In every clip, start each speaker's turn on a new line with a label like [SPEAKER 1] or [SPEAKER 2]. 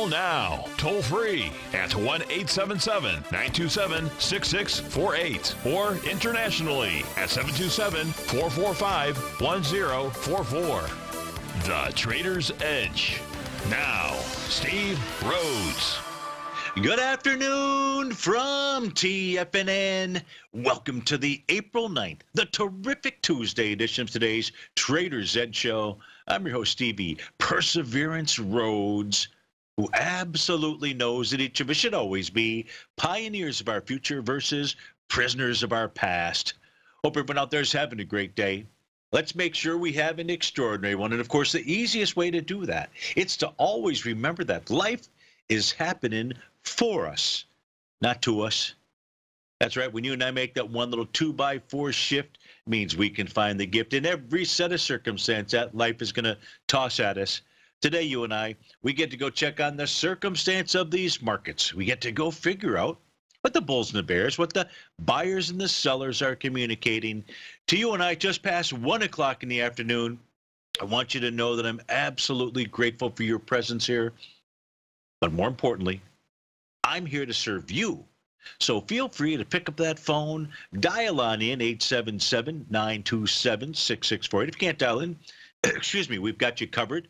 [SPEAKER 1] Call now, toll free at 1 877 927 6648 or internationally at 727 445 1044. The Trader's Edge. Now, Steve Rhodes.
[SPEAKER 2] Good afternoon from TFNN. Welcome to the April 9th, the terrific Tuesday edition of today's Trader's Edge Show. I'm your host, Stevie Perseverance Rhodes who absolutely knows that each of us should always be pioneers of our future versus prisoners of our past. Hope everyone out there is having a great day. Let's make sure we have an extraordinary one. And of course, the easiest way to do that, it's to always remember that life is happening for us, not to us. That's right. When you and I make that one little two by four shift, means we can find the gift in every set of circumstance that life is going to toss at us. Today, you and I, we get to go check on the circumstance of these markets. We get to go figure out what the bulls and the bears, what the buyers and the sellers are communicating to you and I just past one o'clock in the afternoon. I want you to know that I'm absolutely grateful for your presence here. But more importantly, I'm here to serve you. So feel free to pick up that phone, dial on in 877 927 6648. If you can't dial in, excuse me, we've got you covered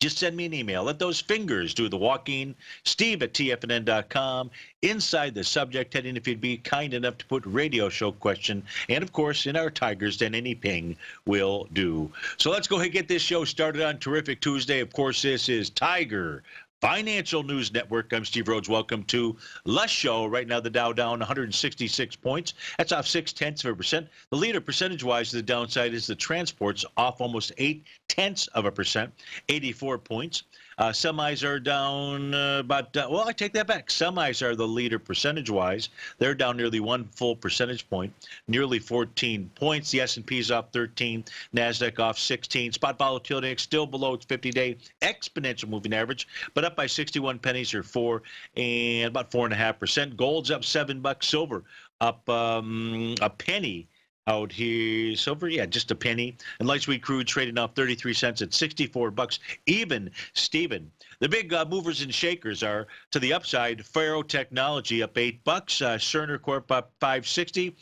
[SPEAKER 2] just send me an email. Let those fingers do the walking. Steve at TFNN.com. Inside the subject heading, if you'd be kind enough to put radio show question. And of course, in our Tiger's Den any ping will do. So let's go ahead and get this show started on Terrific Tuesday. Of course, this is Tiger Financial News Network. I'm Steve Rhodes. Welcome to Less Show. Right now, the Dow down 166 points. That's off six tenths of a percent. The leader, percentage-wise, to the downside is the transports, off almost eight tenths of a percent, 84 points. Uh, semis are down uh, about, uh, well, I take that back. Semis are the leader percentage wise. They're down nearly one full percentage point, nearly 14 points. The S&P is up 13, NASDAQ off 16. Spot volatility still below its 50-day exponential moving average, but up by 61 pennies or four and about 4.5%. Gold's up seven bucks. Silver up um, a penny out here. Silver, yeah, just a penny. And light sweet crude trading off 33 cents at 64 bucks. Even Steven. The big uh, movers and shakers are to the upside. Faro Technology up eight bucks. Uh, Cerner Corp up 560.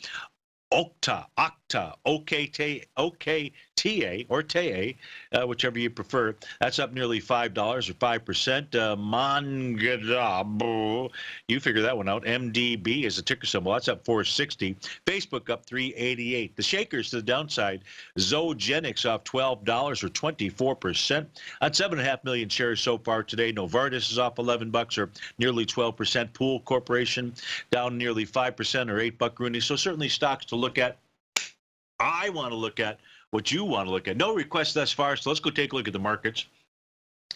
[SPEAKER 2] Okta, Okta, OKT, OKTA, or TA, uh, whichever you prefer. That's up nearly $5 or 5%. Uh, Mongadab, you figure that one out. MDB is a ticker symbol. That's up 460. Facebook up 388. The shakers to the downside. Zogenix off $12 or 24%. On 7.5 million shares so far today. Novartis is off 11 bucks or nearly 12%. Pool Corporation down nearly 5% or 8 buck Rooney. So certainly stocks to look at. I want to look at what you want to look at. No requests thus far, so let's go take a look at the markets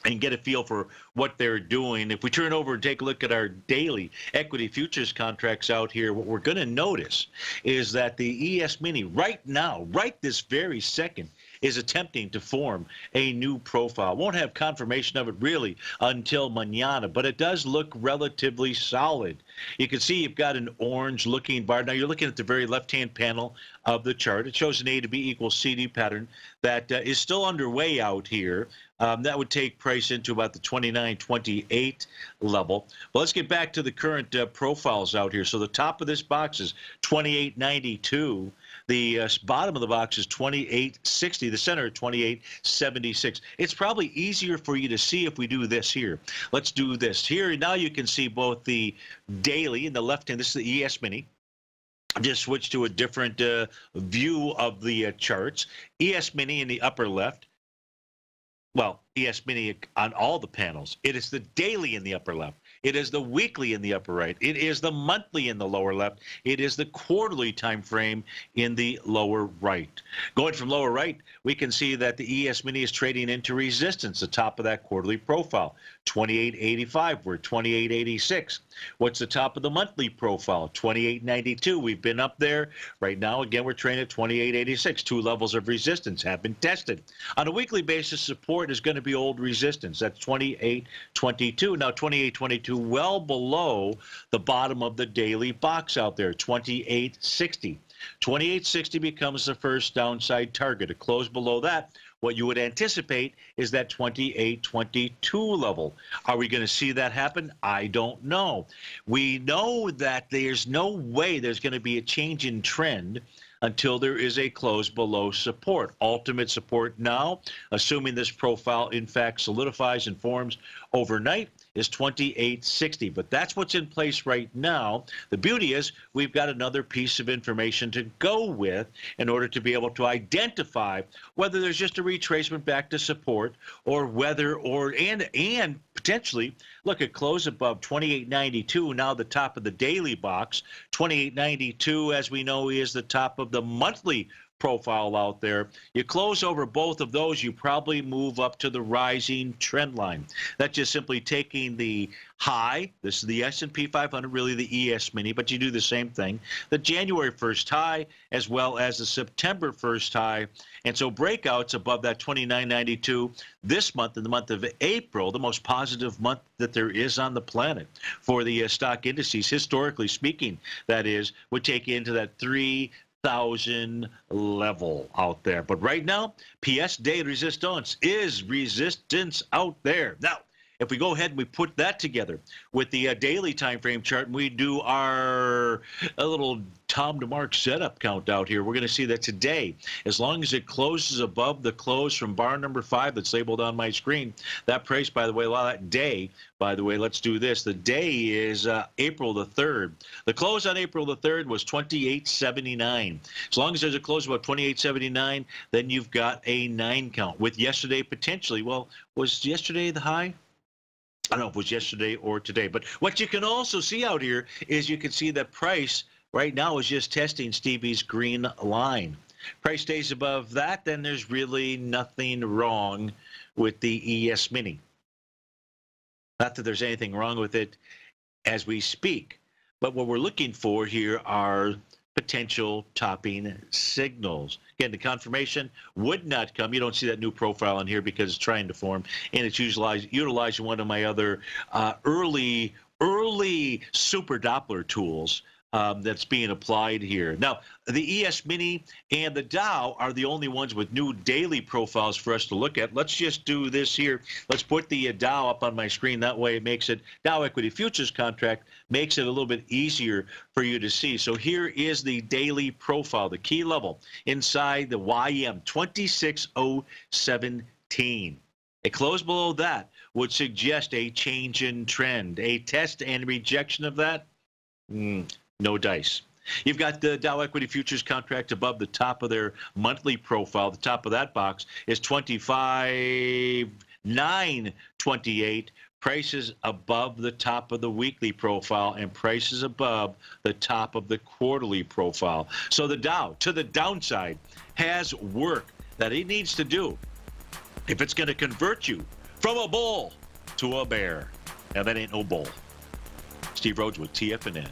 [SPEAKER 2] and get a feel for what they're doing. If we turn over and take a look at our daily equity futures contracts out here, what we're going to notice is that the ES Mini right now, right this very second, is attempting to form a new profile. Won't have confirmation of it really until manana, but it does look relatively solid. You can see you've got an orange looking bar. Now you're looking at the very left-hand panel of the chart. It shows an A to B equals CD pattern that uh, is still underway out here. Um, that would take price into about the 29.28 level. But let's get back to the current uh, profiles out here. So the top of this box is 28.92. The uh, bottom of the box is 2860. The center 2876. It's probably easier for you to see if we do this here. Let's do this here. Now you can see both the daily in the left hand. This is the ES Mini just switch to a different uh, view of the uh, charts. ES Mini in the upper left. Well, ES Mini on all the panels. It is the daily in the upper left. It is the weekly in the upper right. It is the monthly in the lower left. It is the quarterly time frame in the lower right. Going from lower right, we can see that the ES Mini is trading into resistance, the top of that quarterly profile. 2885. We're 2886. What's the top of the monthly profile? 2892. We've been up there. Right now, again, we're trading at 2886. Two levels of resistance have been tested. On a weekly basis, support is going to be old resistance. That's 2822. Now, 2822, well below the bottom of the daily box out there, 2860. 2860 becomes the first downside target. A close below that, what you would anticipate is that 2822 level. Are we going to see that happen? I don't know. We know that there's no way there's going to be a change in trend until there is a close below support. Ultimate support now, assuming this profile in fact solidifies and forms overnight, is 2860. But that's what's in place right now. The beauty is we've got another piece of information to go with in order to be able to identify whether there's just a retracement back to support or whether or and and potentially look at close above 2892 now the top of the daily box 2892 as we know is the top of the monthly profile out there. You close over both of those, you probably move up to the rising trend line. That's just simply taking the high. This is the S&P 500, really the ES mini, but you do the same thing. The January 1st high as well as the September 1st high. And so breakouts above that 2992 this month in the month of April, the most positive month that there is on the planet for the uh, stock indices, historically speaking, that is, would take you into that 3 thousand level out there. But right now, PS de resistance is resistance out there. Now, if we go ahead and we put that together with the uh, daily time frame chart and we do our a little Tom DeMark setup count out here, we're going to see that today, as long as it closes above the close from bar number five that's labeled on my screen, that price, by the way, well, that day, by the way, let's do this. The day is uh, April the 3rd. The close on April the 3rd was 28.79. As long as there's a close about 28.79, then you've got a nine count. With yesterday potentially, well, was yesterday the high? I don't know if it was yesterday or today. But what you can also see out here is you can see that price right now is just testing Stevie's green line. Price stays above that, then there's really nothing wrong with the ES Mini. Not that there's anything wrong with it as we speak, but what we're looking for here are potential topping signals. Again, the confirmation would not come. You don't see that new profile in here because it's trying to form, and it's utilized, utilizing one of my other uh, early early super Doppler tools um, that's being applied here. Now, the ES Mini and the Dow are the only ones with new daily profiles for us to look at. Let's just do this here. Let's put the uh, Dow up on my screen. That way it makes it, Dow Equity Futures contract makes it a little bit easier for you to see. So here is the daily profile, the key level inside the YM 26017. A close below that would suggest a change in trend. A test and rejection of that, mm, no dice. You've got the Dow Equity Futures contract above the top of their monthly profile. The top of that box is 25 928 prices above the top of the weekly profile and prices above the top of the quarterly profile. So the Dow to the downside has work that it needs to do if it's going to convert you from a bull to a bear. Now that ain't no bull. Steve Rhodes with TFNN.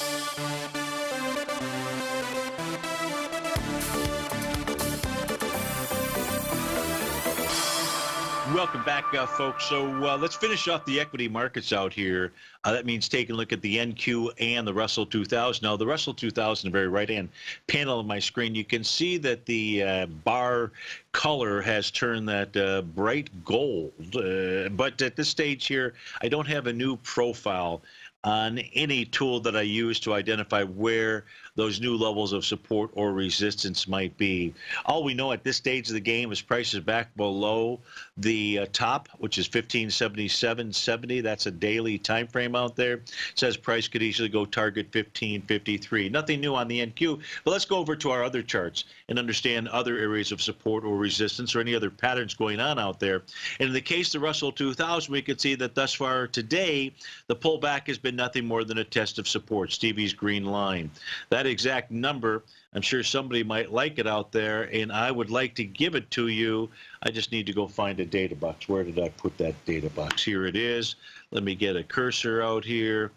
[SPEAKER 2] Welcome back, uh, folks. So uh, let's finish off the equity markets out here. Uh, that means taking a look at the NQ and the Russell 2000. Now, the Russell 2000, the very right-hand panel of my screen, you can see that the uh, bar color has turned that uh, bright gold. Uh, but at this stage here, I don't have a new profile on any tool that I use to identify where those new levels of support or resistance might be. All we know at this stage of the game is prices back below the uh, top, which is 1577.70. That's a daily time frame out there. It says price could easily go target 1553. Nothing new on the NQ, but let's go over to our other charts and understand other areas of support or resistance or any other patterns going on out there. And in the case of the Russell 2000, we can see that thus far today, the pullback has been nothing more than a test of support, Stevie's green line. That exact number, I'm sure somebody might like it out there, and I would like to give it to you. I just need to go find a data box. Where did I put that data box? Here it is. Let me get a cursor out here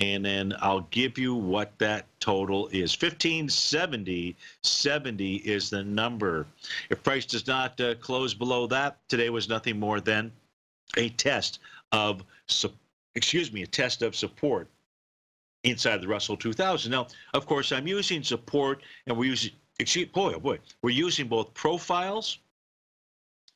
[SPEAKER 2] and then I'll give you what that total is. 1570 70 is the number. If price does not uh, close below that, today was nothing more than a test of excuse me, a test of support inside the Russell 2000. Now, of course, I'm using support and we're using excuse boy, oh boy, we're using both profiles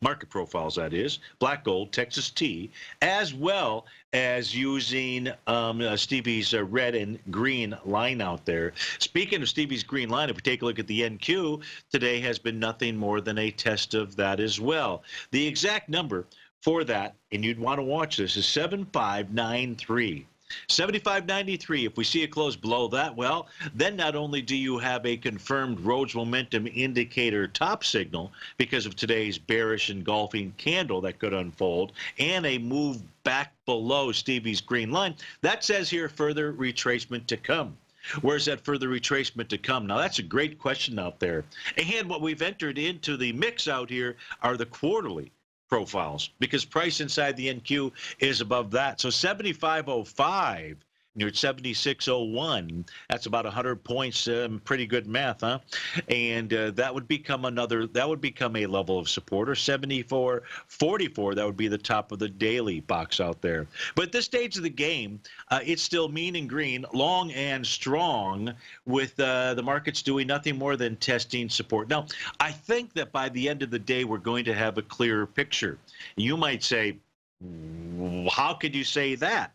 [SPEAKER 2] market profiles, that is, black gold, Texas T, as well as using um, uh, Stevie's uh, red and green line out there. Speaking of Stevie's green line, if we take a look at the NQ, today has been nothing more than a test of that as well. The exact number for that, and you'd want to watch this, is 7593. 75.93. If we see it close below that, well, then not only do you have a confirmed Rhodes momentum indicator top signal because of today's bearish engulfing candle that could unfold, and a move back below Stevie's green line, that says here further retracement to come. Where's that further retracement to come? Now, that's a great question out there. And what we've entered into the mix out here are the quarterly profiles because price inside the NQ is above that. So 7505 you're at 7601. That's about 100 points. Um, pretty good math, huh? And uh, that would become another. That would become a level of support. Or 7444. That would be the top of the daily box out there. But at this stage of the game, uh, it's still mean and green, long and strong, with uh, the markets doing nothing more than testing support. Now, I think that by the end of the day, we're going to have a clearer picture. You might say, how could you say that?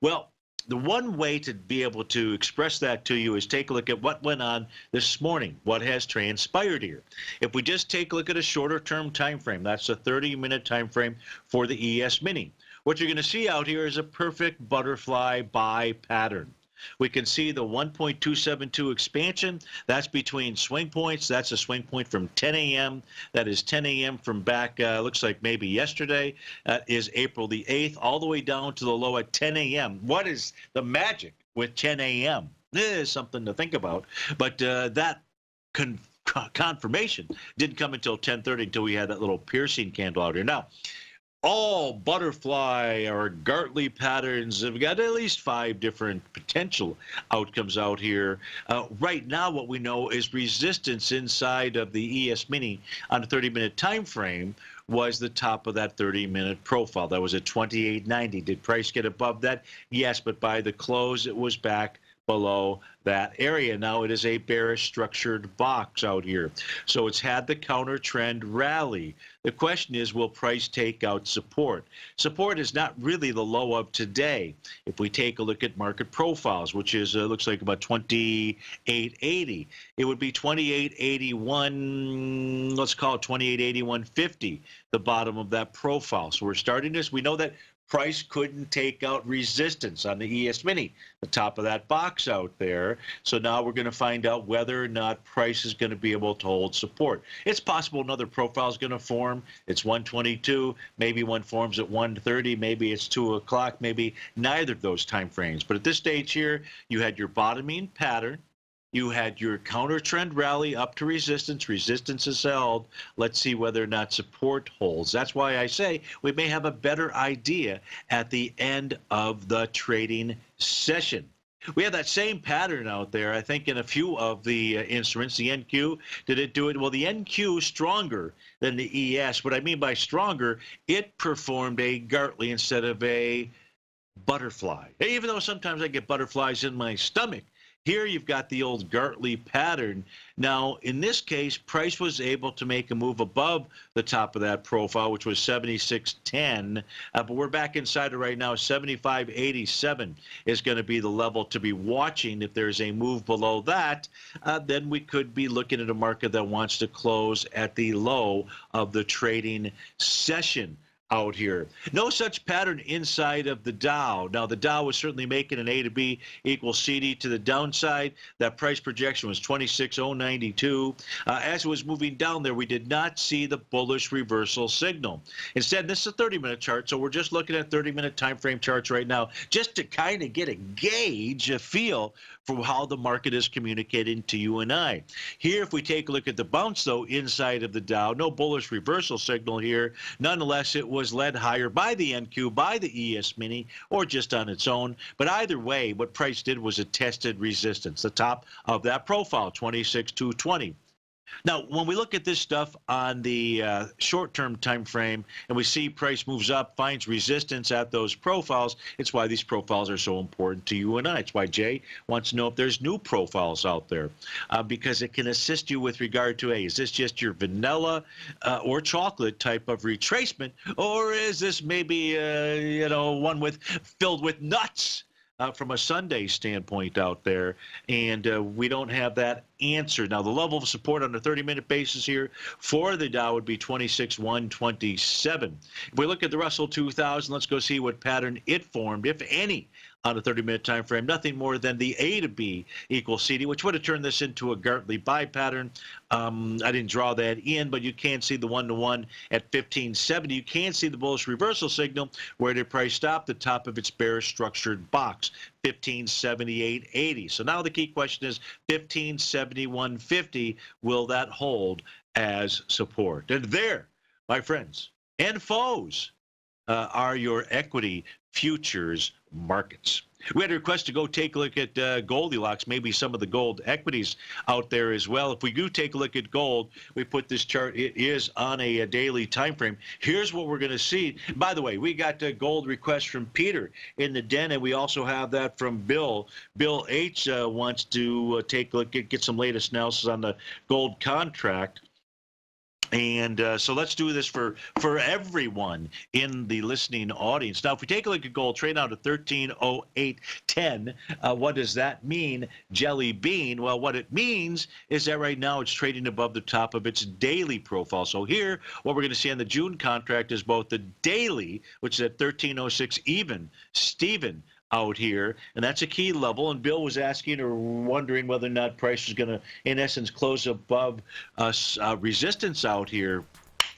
[SPEAKER 2] Well, the one way to be able to express that to you is take a look at what went on this morning, what has transpired here. If we just take a look at a shorter term time frame, that's a 30 minute time frame for the ES Mini. What you're going to see out here is a perfect butterfly buy pattern. We can see the 1.272 expansion. That's between swing points. That's a swing point from 10 a.m. That is 10 a.m. from back, uh, looks like maybe yesterday. That is April the 8th, all the way down to the low at 10 a.m. What is the magic with 10 a.m.? This is something to think about. But uh, that con confirmation didn't come until 10:30 until we had that little piercing candle out here. Now, all butterfly or Gartley patterns have got at least five different potential outcomes out here. Uh, right now, what we know is resistance inside of the ES Mini on a 30-minute time frame was the top of that 30-minute profile. That was at 28.90. Did price get above that? Yes, but by the close, it was back below that area. Now it is a bearish structured box out here. So it's had the counter trend rally. The question is, will price take out support? Support is not really the low of today. If we take a look at market profiles, which is uh, looks like about 2880, it would be 2881, let's call it 2881.50, the bottom of that profile. So we're starting this. We know that price couldn't take out resistance on the ES Mini, the top of that box out there. So now we're going to find out whether or not price is going to be able to hold support. It's possible another profile is going to form. It's 122. Maybe one forms at 130. Maybe it's 2 o'clock. Maybe neither of those time frames. But at this stage here, you had your bottoming pattern. You had your counter trend rally up to resistance. Resistance is held. Let's see whether or not support holds. That's why I say we may have a better idea at the end of the trading session. We have that same pattern out there, I think, in a few of the uh, instruments. The NQ, did it do it? Well, the NQ stronger than the ES. What I mean by stronger, it performed a Gartley instead of a butterfly. Even though sometimes I get butterflies in my stomach, here you've got the old Gartley pattern. Now, in this case, price was able to make a move above the top of that profile, which was 76.10. Uh, but we're back inside it right now. 75.87 is going to be the level to be watching. If there's a move below that, uh, then we could be looking at a market that wants to close at the low of the trading session out here. No such pattern inside of the Dow. Now, the Dow was certainly making an A to B equals CD to the downside. That price projection was 26,092. Uh, as it was moving down there, we did not see the bullish reversal signal. Instead, this is a 30-minute chart, so we're just looking at 30-minute time frame charts right now just to kind of get a gauge, a feel for how the market is communicating to you and I. Here, if we take a look at the bounce, though, inside of the Dow, no bullish reversal signal here. Nonetheless, it was led higher by the NQ, by the ES Mini, or just on its own. But either way, what price did was it tested resistance, the top of that profile, 26,220. Now, when we look at this stuff on the uh, short-term time frame and we see price moves up, finds resistance at those profiles, it's why these profiles are so important to you and I. It's why Jay wants to know if there's new profiles out there uh, because it can assist you with regard to, hey, is this just your vanilla uh, or chocolate type of retracement or is this maybe, uh, you know, one with filled with nuts? Uh, from a sundae standpoint out there, and uh, we don't have that answer. Now, the level of support on a 30-minute basis here for the Dow would be 26,127. If we look at the Russell 2000, let's go see what pattern it formed, if any, on a 30-minute time frame. Nothing more than the A to B equals CD, which would have turned this into a Gartley buy pattern. Um, I didn't draw that in, but you can see the one-to-one at 1570. You can see the bullish reversal signal where the price stopped the top of its bearish structured box, 1578.80. So now the key question is 1571.50. Will that hold as support? And there, my friends and foes, uh, are your equity futures markets. We had a request to go take a look at uh, Goldilocks, maybe some of the gold equities out there as well. If we do take a look at gold, we put this chart. It is on a, a daily time frame. Here's what we're going to see. By the way, we got a gold request from Peter in the den, and we also have that from Bill. Bill H uh, wants to uh, take a look at get some latest analysis on the gold contract. And uh, so let's do this for for everyone in the listening audience. Now, if we take a look at gold, trade out at 1308.10, uh, what does that mean, Jelly Bean? Well, what it means is that right now it's trading above the top of its daily profile. So here, what we're going to see on the June contract is both the daily, which is at 1306 even, Stephen, out here, and that's a key level. And Bill was asking or wondering whether or not price was going to, in essence, close above us uh, resistance out here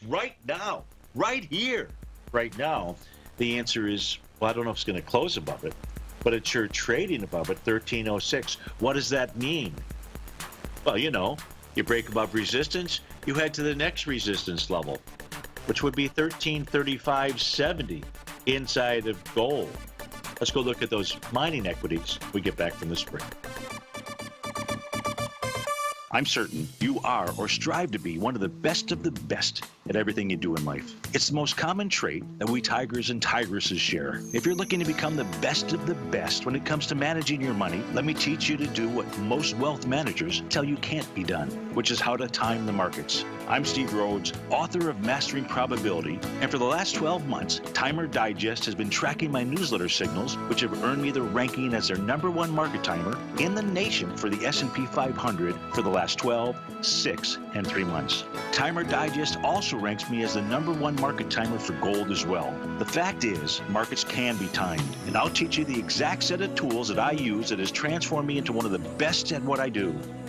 [SPEAKER 2] right now, right here, right now. The answer is, well, I don't know if it's going to close above it, but it's sure trading above it, 1306. What does that mean? Well, you know, you break above resistance, you head to the next resistance level, which would be 1335.70 inside of gold. Let's go look at those mining equities we get back from the spring. I'm certain you are or strive to be one of the best of the best at everything you do in life. It's the most common trait that we tigers and tigresses share. If you're looking to become the best of the best when it comes to managing your money, let me teach you to do what most wealth managers tell you can't be done, which is how to time the markets. I'm Steve Rhodes, author of Mastering Probability, and for the last 12 months, Timer Digest has been tracking my newsletter signals, which have earned me the ranking as their number one market timer in the nation for the S&P 500 for the last 12, 6, and 3 months. Timer Digest also ranks me as the number one market timer for gold as well. The fact is, markets can be timed, and I'll teach you the exact set of tools that I use that has transformed me into one of the best at what I do.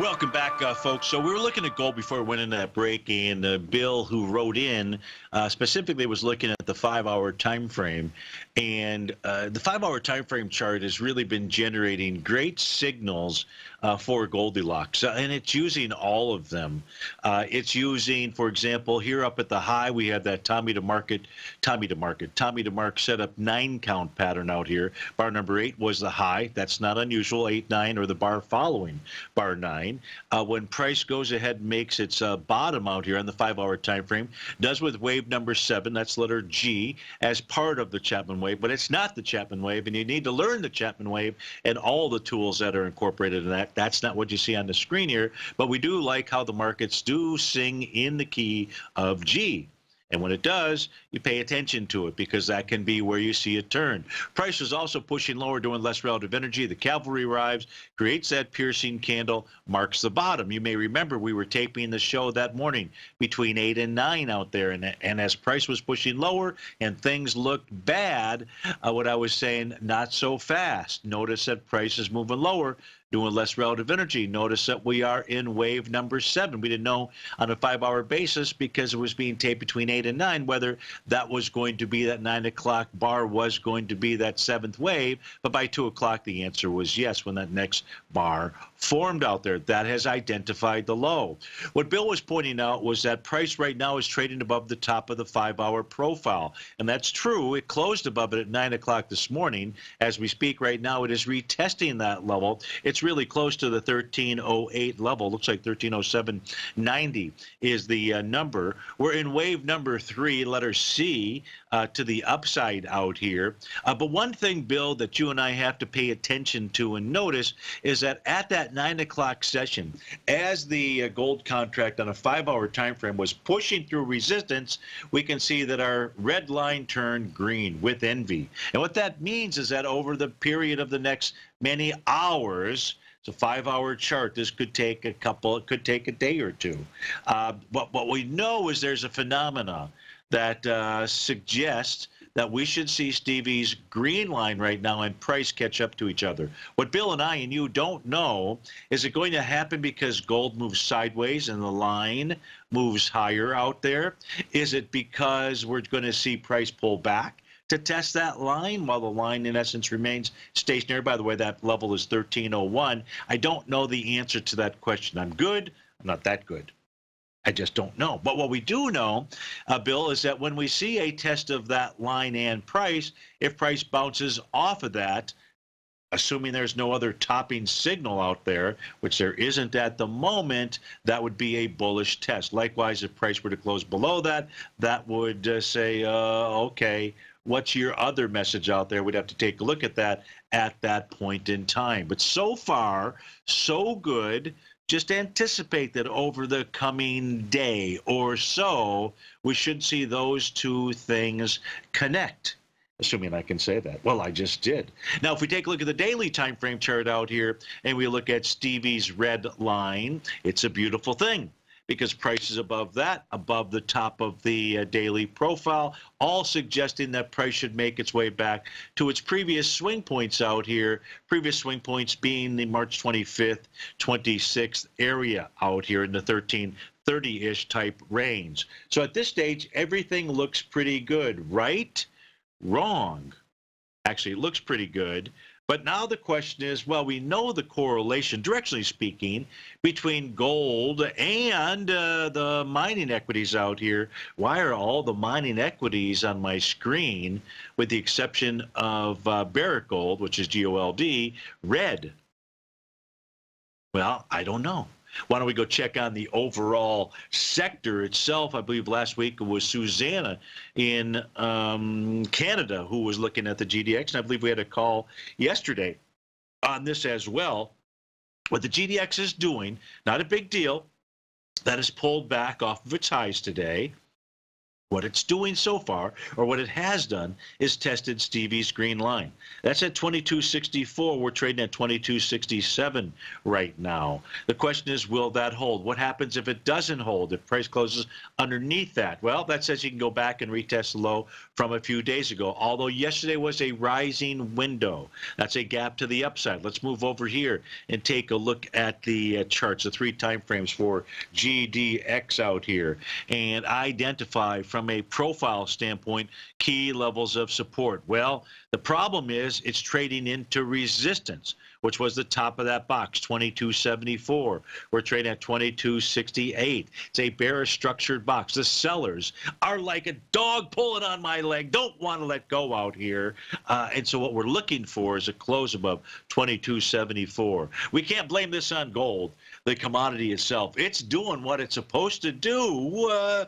[SPEAKER 2] Welcome back, uh, folks. So we were looking at gold before we went into that break, and uh, Bill, who wrote in, uh, specifically was looking at the five-hour time frame, and uh, the five-hour time frame chart has really been generating great signals uh, for Goldilocks, uh, and it's using all of them. it's using, for example, here up at the high, we have that Tom DeMark, Tommy to market, Tom DeMark set up nine count pattern out here. Bar number eight was the high. That's not unusual. Eight, nine, or the bar following bar nine. Uh, when price goes ahead and makes its uh, bottom out here on the five-hour time frame, does with wave number seven, that's letter G, as part of the Chapman wave, but it's not the Chapman wave, and you need to learn the Chapman wave and all the tools that are incorporated in that. That's not what you see on the screen here, but we do like how the markets do sing in the key of G. And when it does, you pay attention to it because that can be where you see it turn. Price is also pushing lower, doing less relative energy. The cavalry arrives, creates that piercing candle, marks the bottom. You may remember we were taping the show that morning between 8 and 9 out there. And, and as price was pushing lower and things looked bad, uh, what I was saying, not so fast. Notice that price is moving lower doing less relative energy. Notice that we are in wave number seven. We didn't know on a five hour basis because it was being taped between eight and nine whether that was going to be that nine o'clock bar was going to be that seventh wave. But by two o'clock, the answer was yes when that next bar formed out there. That has identified the low. What Bill was pointing out was that price right now is trading above the top of the five hour profile. And that's true. It closed above it at nine o'clock this morning. As we speak right now, it is retesting that level. It's really close to the 1308 level. Looks like 1307.90 is the uh, number. We're in wave number three, letter C, uh, to the upside out here. Uh, but one thing, Bill, that you and I have to pay attention to and notice is that at that nine o'clock session, as the uh, gold contract on a five-hour time frame was pushing through resistance, we can see that our red line turned green with envy. And what that means is that over the period of the next many hours, it's a five-hour chart. This could take a couple. It could take a day or two. Uh, but what we know is there's a phenomena that uh, suggests that we should see Stevie's green line right now and price catch up to each other. What Bill and I and you don't know is it going to happen because gold moves sideways and the line moves higher out there? Is it because we're going to see price pull back? To test that line while the line in essence remains stationary. By the way, that level is 1301. I don't know the answer to that question. I'm good. I'm not that good. I just don't know. But what we do know, uh, Bill, is that when we see a test of that line and price, if price bounces off of that, assuming there's no other topping signal out there, which there isn't at the moment, that would be a bullish test. Likewise, if price were to close below that, that would uh, say, uh, okay, what's your other message out there? We'd have to take a look at that at that point in time. But so far, so good. Just anticipate that over the coming day or so, we should see those two things connect assuming I can say that. Well, I just did. Now, if we take a look at the daily time frame chart out here and we look at Stevie's red line, it's a beautiful thing because price is above that, above the top of the uh, daily profile, all suggesting that price should make its way back to its previous swing points out here, previous swing points being the March 25th, 26th area out here in the 1330-ish type range. So at this stage, everything looks pretty good, right? Wrong. Actually, it looks pretty good. But now the question is well, we know the correlation, directionally speaking, between gold and uh, the mining equities out here. Why are all the mining equities on my screen, with the exception of uh, Barrick Gold, which is GOLD, red? Well, I don't know. Why don't we go check on the overall sector itself? I believe last week it was Susanna in um, Canada who was looking at the GDX, and I believe we had a call yesterday on this as well. What the GDX is doing, not a big deal, that is pulled back off of its highs today. What it's doing so far, or what it has done, is tested Stevie's green line. That's at 22.64. We're trading at 22.67 right now. The question is, will that hold? What happens if it doesn't hold? If price closes underneath that? Well, that says you can go back and retest the low from a few days ago. Although yesterday was a rising window, that's a gap to the upside. Let's move over here and take a look at the uh, charts, the three time frames for GDX out here, and identify from a profile standpoint, key levels of support. Well, the problem is it's trading into resistance, which was the top of that box, 2274. We're trading at 2268. It's a bearish structured box. The sellers are like a dog pulling on my leg, don't want to let go out here. Uh, and so what we're looking for is a close above 2274. We can't blame this on gold the commodity itself. It's doing what it's supposed to do, uh,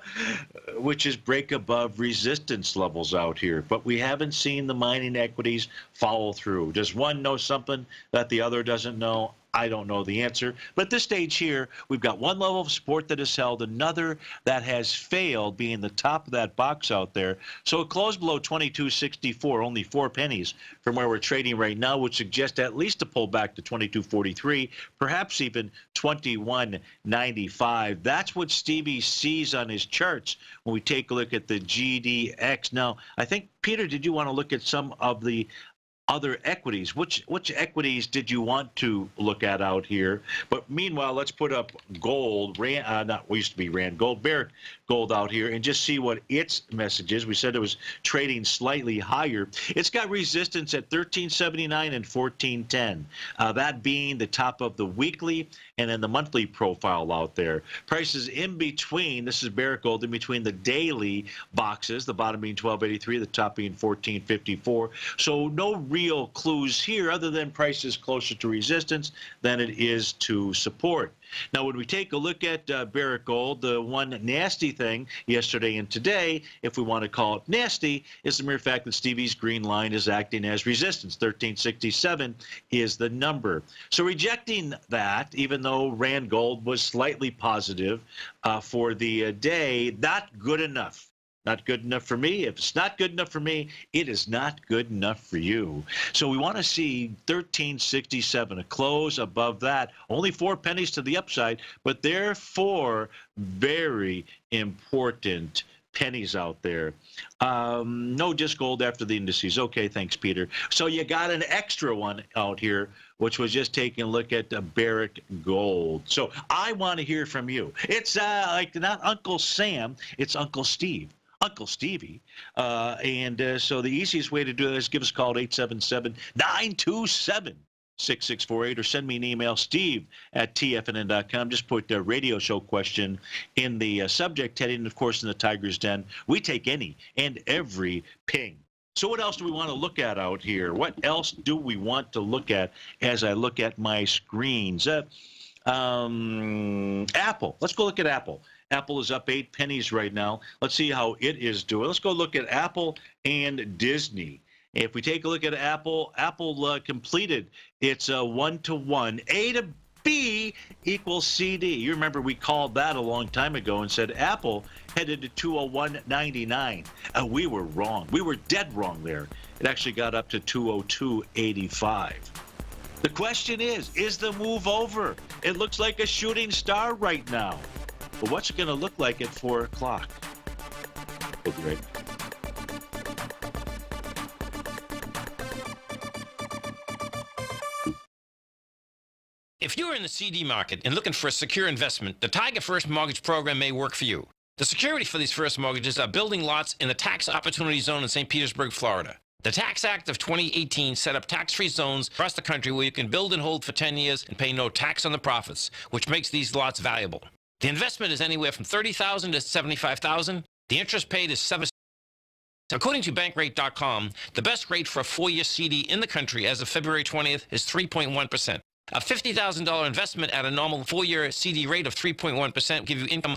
[SPEAKER 2] which is break above resistance levels out here. But we haven't seen the mining equities follow through. Does one know something that the other doesn't know? I don't know the answer. But at this stage here, we've got one level of support that is held, another that has failed, being the top of that box out there. So it closed below 22.64, only four pennies from where we're trading right now, which suggests at least a pullback to 22.43, perhaps even 21.95. That's what Stevie sees on his charts when we take a look at the GDX. Now, I think Peter, did you want to look at some of the other equities. Which which equities did you want to look at out here? But meanwhile, let's put up gold. Rand, uh, not we used to be Rand Gold, Barrick Gold out here, and just see what its message is. We said it was trading slightly higher. It's got resistance at 1379 and 1410. Uh, that being the top of the weekly and then the monthly profile out there. Prices in between. This is Barrick Gold in between the daily boxes. The bottom being 1283, the top being 1454. So no real clues here other than prices closer to resistance than it is to support. Now, when we take a look at uh, Barrick Gold, the one nasty thing yesterday and today, if we want to call it nasty, is the mere fact that Stevie's green line is acting as resistance. 1367 is the number. So rejecting that, even though Rand Gold was slightly positive uh, for the uh, day, not good enough. Not good enough for me. If it's not good enough for me, it is not good enough for you. So we want to see 1367, a close above that. Only four pennies to the upside, but therefore very important pennies out there. Um, no just gold after the indices. Okay, thanks, Peter. So you got an extra one out here, which was just taking a look at the Barrick Gold. So I want to hear from you. It's uh, like not Uncle Sam, it's Uncle Steve. Uncle Stevie. Uh, and uh, so the easiest way to do it is give us a call at 877 927 6648 or send me an email, steve at tfnn.com. Just put the radio show question in the uh, subject heading. Of course, in the Tiger's Den, we take any and every ping. So, what else do we want to look at out here? What else do we want to look at as I look at my screens? Uh, um, Apple. Let's go look at Apple. Apple is up eight pennies right now. Let's see how it is doing. Let's go look at Apple and Disney. If we take a look at Apple, Apple uh, completed its uh, one-to-one A to B equals CD. You remember we called that a long time ago and said Apple headed to 201.99. Uh, we were wrong. We were dead wrong there. It actually got up to 202.85. The question is, is the move over? It looks like a shooting star right now. But what's it going to look like at 4 o'clock? We'll be right
[SPEAKER 3] If you're in the CD market and looking for a secure investment, the Tiger First Mortgage Program may work for you. The security for these first mortgages are building lots in the tax opportunity zone in St. Petersburg, Florida. The Tax Act of 2018 set up tax-free zones across the country where you can build and hold for 10 years and pay no tax on the profits, which makes these lots valuable. The investment is anywhere from 30000 to 75000 The interest paid is 7 According to Bankrate.com, the best rate for a four-year CD in the country as of February 20th is 3.1%. A $50,000 investment at a normal four-year CD rate of 3.1% will give you income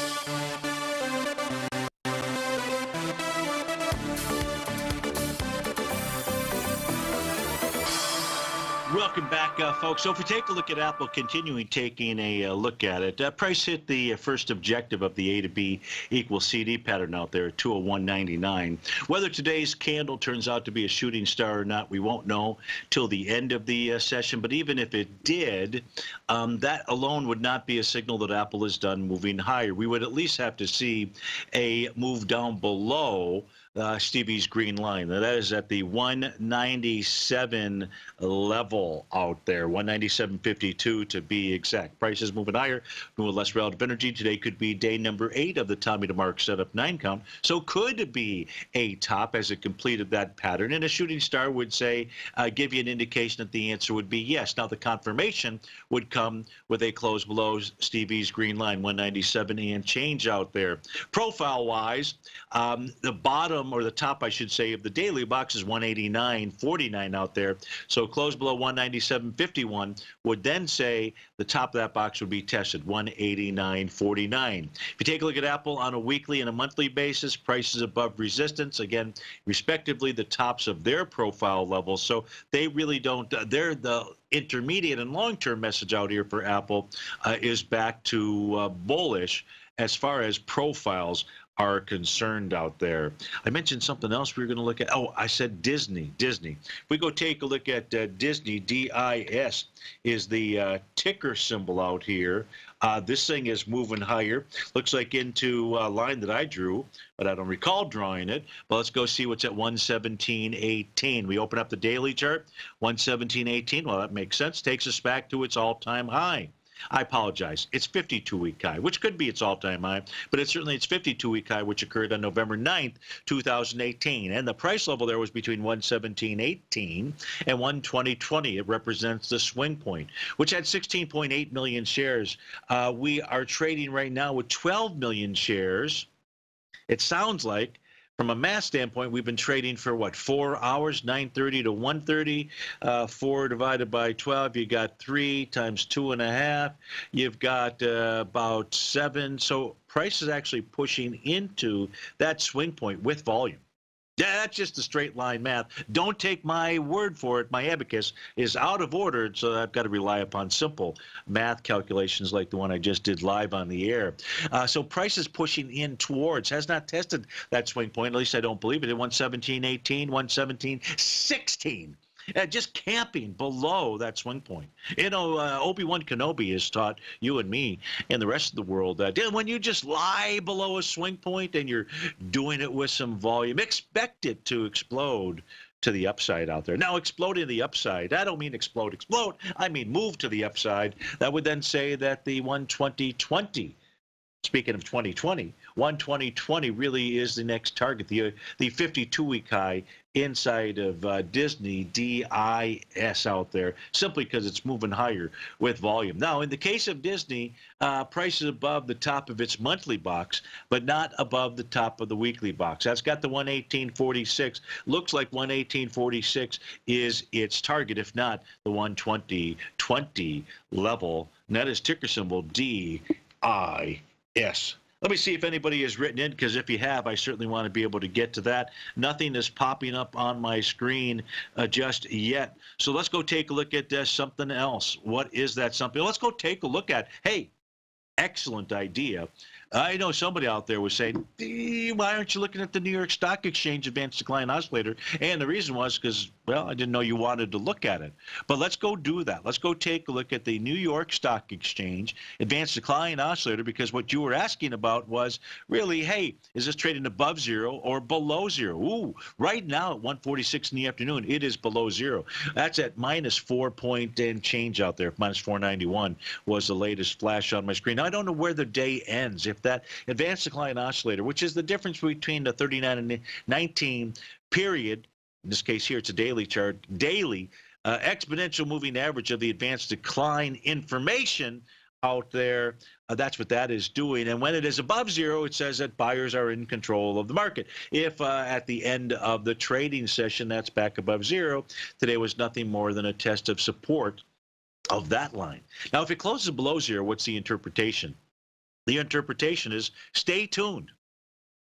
[SPEAKER 2] Welcome back, uh, folks. So if we take a look at Apple, continuing taking a uh, look at it, uh, price hit the uh, first objective of the A to B equals CD pattern out there, at 201.99. Whether today's candle turns out to be a shooting star or not, we won't know till the end of the uh, session. But even if it did, um, that alone would not be a signal that Apple is done moving higher. We would at least have to see a move down below uh, Stevie's green line. Now, that is at the 197 level out there, 197.52 to be exact. Prices moving higher, moving less relative energy. Today could be day number eight of the Tommy DeMark setup nine count. So could be a top as it completed that pattern. And a shooting star would say, uh, give you an indication that the answer would be yes. Now, the confirmation would come with a close below Stevie's green line, 197 and change out there. Profile wise, um, the bottom bottom or the top, I should say, of the daily box is 189.49 out there. So close below 197.51 would then say the top of that box would be tested 189.49. If you take a look at Apple on a weekly and a monthly basis, prices above resistance again, respectively, the tops of their profile levels. So they really don't. Uh, they're the intermediate and long-term message out here for Apple uh, is back to uh, bullish as far as profiles are concerned out there. I mentioned something else we were going to look at. Oh, I said Disney. Disney. If we go take a look at uh, Disney, D-I-S is the uh, ticker symbol out here. Uh, this thing is moving higher. Looks like into a line that I drew, but I don't recall drawing it. But let's go see what's at 117.18. We open up the daily chart, 117.18. Well, that makes sense. Takes us back to its all-time high. I apologize. It's 52-week high, which could be its all-time high, but it's certainly its 52-week high, which occurred on November 9th, 2018. And the price level there was between 117.18 and 120.20. It represents the swing point, which had 16.8 million shares. Uh, we are trading right now with 12 million shares. It sounds like from a mass standpoint, we've been trading for what four hours, 9:30 to 1:30. Uh, four divided by 12, you got three times two and a half. You've got uh, about seven. So price is actually pushing into that swing point with volume. Yeah, that's just a straight line math. Don't take my word for it. My abacus is out of order, so I've got to rely upon simple math calculations like the one I just did live on the air. Uh, so price is pushing in towards, has not tested that swing point, at least I don't believe it, at 117.18, 117.16 uh, just camping below that swing point. You know, uh, Obi Wan Kenobi has taught you and me and the rest of the world that when you just lie below a swing point and you're doing it with some volume, expect it to explode to the upside out there. Now, explode to the upside. I don't mean explode, explode. I mean move to the upside. That would then say that the 120.20 speaking of 2020, 12020 really is the next target. The the 52 week high inside of uh, Disney DIS out there, simply because it's moving higher with volume. Now, in the case of Disney, uh, price is above the top of its monthly box, but not above the top of the weekly box. That's got the 118.46. Looks like 118.46 is its target, if not the 120.20 level. And that is ticker symbol D I Yes. Let me see if anybody has written in, because if you have, I certainly want to be able to get to that. Nothing is popping up on my screen uh, just yet. So let's go take a look at uh, something else. What is that something? Let's go take a look at, hey, excellent idea. I know somebody out there was saying, why aren't you looking at the New York Stock Exchange Advanced Decline Oscillator? And the reason was because, well, I didn't know you wanted to look at it. But let's go do that. Let's go take a look at the New York Stock Exchange Advanced Decline Oscillator because what you were asking about was really, hey, is this trading above zero or below zero? Ooh, right now at 146 in the afternoon, it is below zero. That's at minus four point and change out there. Minus 491 was the latest flash on my screen. Now, I don't know where the day ends. If that advanced decline oscillator, which is the difference between the 39 and 19 period, in this case here, it's a daily chart, daily uh, exponential moving average of the advanced decline information out there. Uh, that's what that is doing. And when it is above zero, it says that buyers are in control of the market. If uh, at the end of the trading session that's back above zero, today was nothing more than a test of support of that line. Now, if it closes below zero, what's the interpretation? The interpretation is stay tuned.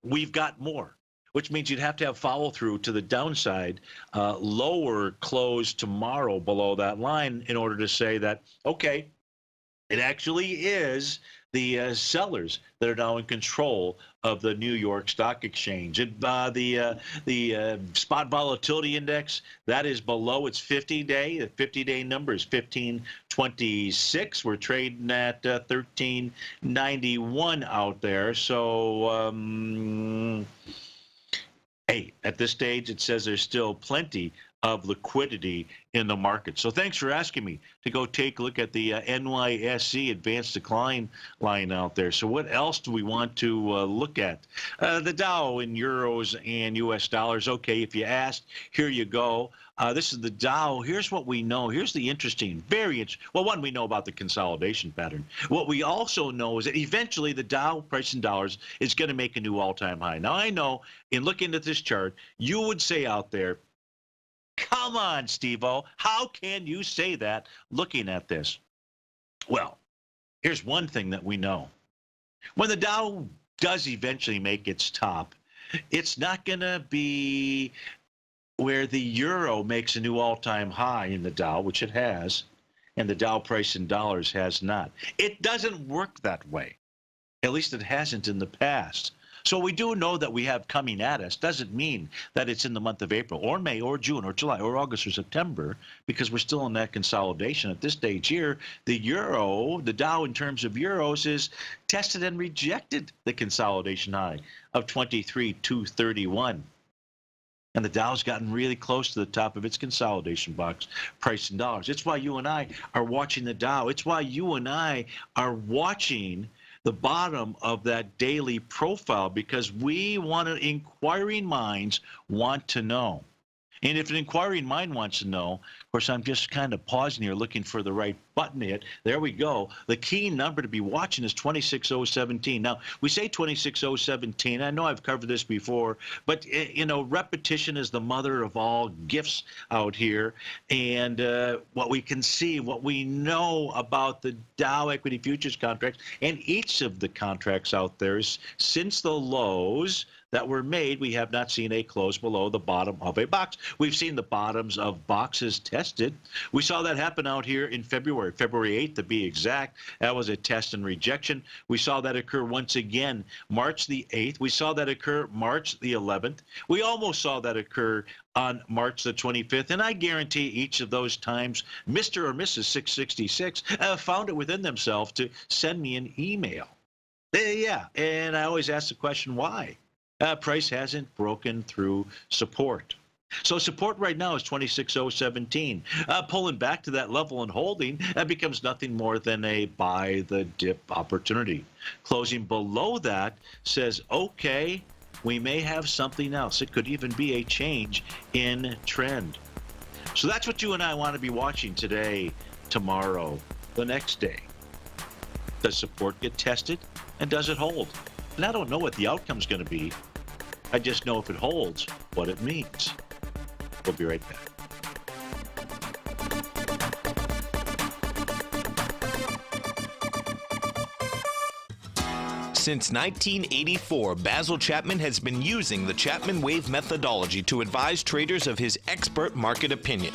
[SPEAKER 2] We've got more, which means you'd have to have follow through to the downside, uh, lower close tomorrow below that line in order to say that, okay, it actually is the uh, sellers that are now in control of the New York Stock Exchange. And uh, the uh, the uh, spot volatility index that is below its 50-day. The 50-day number is 1526. We're trading at 1391 uh, out there. So. Um, hey, at this stage, it says there's still plenty of liquidity in the market. So thanks for asking me to go take a look at the uh, NYSE advanced decline line out there. So what else do we want to uh, look at? Uh, the Dow in euros and US dollars. Okay, if you asked, here you go. Uh, this is the Dow. Here's what we know. Here's the interesting, very interesting. Well, one, we know about the consolidation pattern. What we also know is that eventually the Dow price in dollars is going to make a new all-time high. Now, I know in looking at this chart, you would say out there, Come on, Steve-O. How can you say that looking at this? Well, here's one thing that we know. When the Dow does eventually make its top, it's not going to be where the euro makes a new all-time high in the Dow, which it has, and the Dow price in dollars has not. It doesn't work that way. At least it hasn't in the past. So we do know that we have coming at us. Doesn't mean that it's in the month of April or May or June or July or August or September because we're still in that consolidation at this stage here. The euro, the Dow in terms of euros is tested and rejected the consolidation high of 23,231. And the Dow's gotten really close to the top of its consolidation box, price in dollars. It's why you and I are watching the Dow. It's why you and I are watching the bottom of that daily profile because we want to, inquiring minds want to know. And if an inquiring mind wants to know, course, I'm just kind of pausing here looking for the right button to hit. There we go. The key number to be watching is 26017. Now, we say 26017. I know I've covered this before, but, eh, you know, repetition is the mother of all gifts out here. And uh, what we can see, what we know about the Dow equity futures contracts and each of the contracts out there is since the lows, that were made, we have not seen a close below the bottom of a box. We've seen the bottoms of boxes tested. We saw that happen out here in February, February 8th to be exact. That was a test and rejection. We saw that occur once again March the 8th. We saw that occur March the 11th. We almost saw that occur on March the 25th. And I guarantee each of those times, Mr. or Mrs. 666 uh, found it within themselves to send me an email. Uh, yeah, and I always ask the question, why? Uh, price hasn't broken through support. So support right now is 26.017. Uh, pulling back to that level and holding, that becomes nothing more than a buy the dip opportunity. Closing below that says, okay, we may have something else. It could even be a change in trend. So that's what you and I want to be watching today, tomorrow, the next day. Does support get tested and does it hold? And I don't know what the outcome is going to be. I just know if it holds, what it means. We'll be right back.
[SPEAKER 4] Since 1984, Basil Chapman has been using the Chapman Wave methodology to advise traders of his expert market opinion.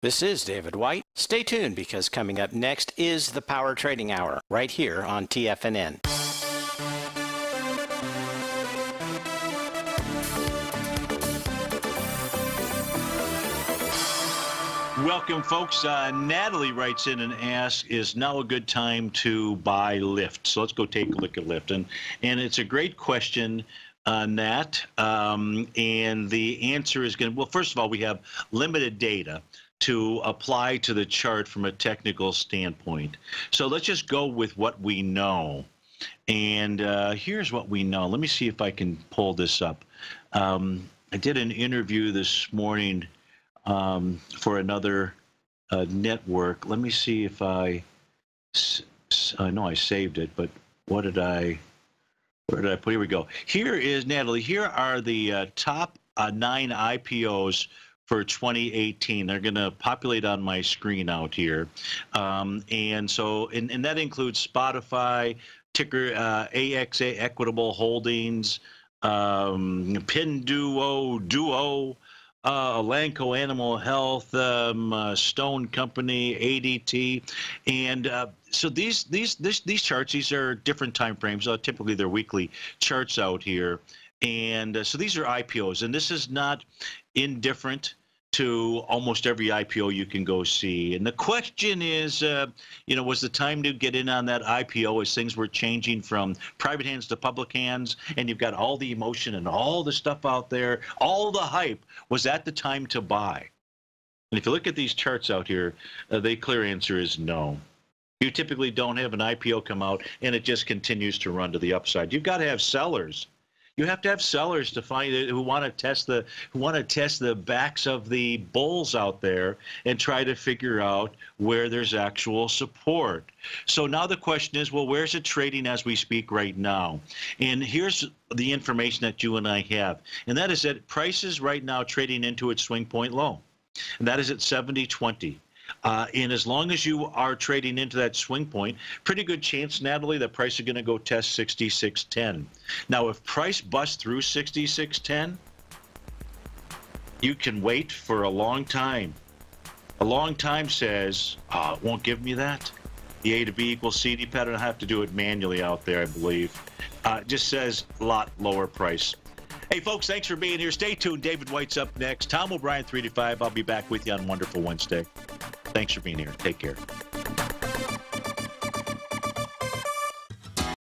[SPEAKER 5] This is David White. Stay tuned because coming up next is the Power Trading Hour right here on TFNN.
[SPEAKER 2] welcome, folks. Uh, Natalie writes in and asks, "Is now a good time to buy Lyft?" So let's go take a look at Lyft, and and it's a great question. Uh, Nat, um, and the answer is going to, well, first of all, we have limited data to apply to the chart from a technical standpoint. So let's just go with what we know. And uh, here's what we know. Let me see if I can pull this up. Um, I did an interview this morning um, for another uh, network. Let me see if I, I know I saved it, but what did I, where did I put? Here we go. Here is Natalie. Here are the uh, top uh, nine IPOs for 2018. They're going to populate on my screen out here, um, and so and, and that includes Spotify, ticker uh, AXA Equitable Holdings, um, Pinduo, Duo uh, Elanco Animal Health, um, uh, Stone Company, ADT, and uh, so these these this, these charts these are different time frames. Uh, typically, they're weekly charts out here, and uh, so these are IPOs, and this is not indifferent to almost every IPO you can go see. And the question is, uh, you know, was the time to get in on that IPO as things were changing from private hands to public hands, and you've got all the emotion and all the stuff out there, all the hype. Was that the time to buy? And if you look at these charts out here, uh, the clear answer is no. You typically don't have an IPO come out and it just continues to run to the upside. You've got to have sellers you have to have sellers to find it who want to test the who want to test the backs of the bulls out there and try to figure out where there's actual support. So now the question is, well, where's it trading as we speak right now? And here's the information that you and I have, and that is that prices right now trading into its swing point low, and that is at 70.20. Uh, and as long as you are trading into that swing point, pretty good chance, Natalie, that price is going to go test 66.10. Now, if price busts through 66.10, you can wait for a long time. A long time says, oh, it won't give me that. The A to B equals CD pattern. I have to do it manually out there, I believe. Uh, just says a lot lower price. Hey, folks, thanks for being here. Stay tuned. David White's up next. Tom O'Brien, 3 to 5. I'll be back with you on Wonderful Wednesday. Thanks for being here. Take care.